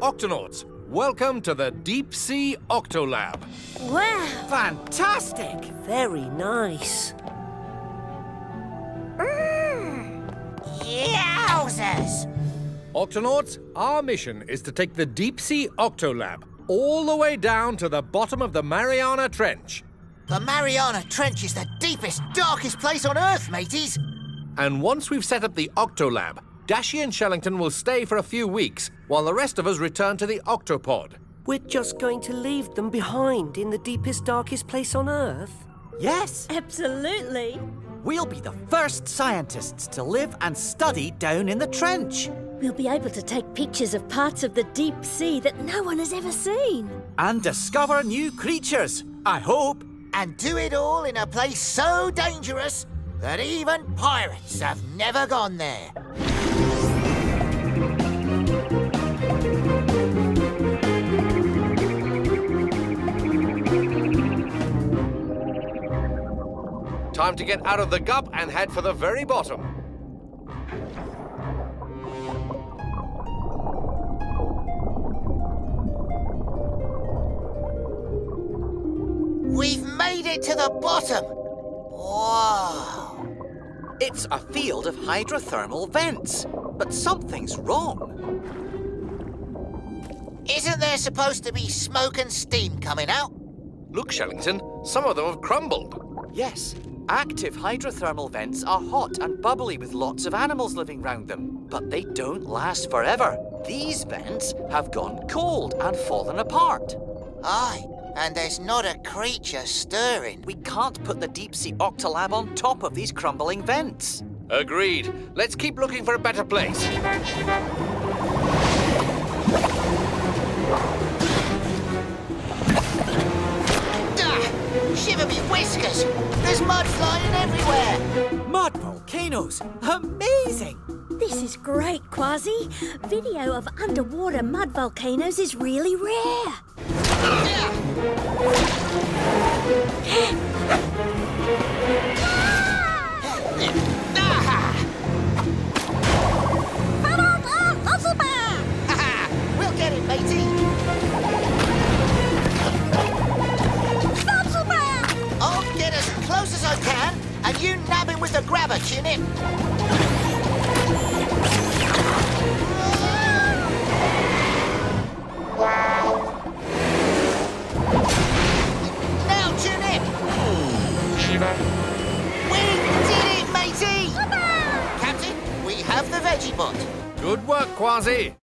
Octonauts. Welcome to the Deep Sea Octolab. Wow! Fantastic! Very nice. Mm. Yowzers! Octonauts, our mission is to take the Deep Sea Octolab all the way down to the bottom of the Mariana Trench. The Mariana Trench is the deepest, darkest place on Earth, mateys. And once we've set up the Octolab, Dashi and Shellington will stay for a few weeks while the rest of us return to the Octopod. We're just going to leave them behind in the deepest, darkest place on Earth? Yes, Absolutely. we'll be the first scientists to live and study down in the trench. We'll be able to take pictures of parts of the deep sea that no one has ever seen. And discover new creatures, I hope. And do it all in a place so dangerous that even pirates have never gone there. Time to get out of the gup and head for the very bottom. We've made it to the bottom. Whoa. It's a field of hydrothermal vents, but something's wrong. Isn't there supposed to be smoke and steam coming out? Look, Shellington, some of them have crumbled. Yes, active hydrothermal vents are hot and bubbly with lots of animals living round them, but they don't last forever. These vents have gone cold and fallen apart. Aye, and there's not a creature stirring. We can't put the deep sea octolab on top of these crumbling vents. Agreed. Let's keep looking for a better place. Ah, shiver me whiskers! There's mud flying everywhere! Mud volcanoes! Amazing! This is great, Kwazii. Video of underwater mud volcanoes is really rare. Ha, we'll get it, matey! I'll get as close as I can, and you nab him with the grabber, Chinip! Good work, Kwazii.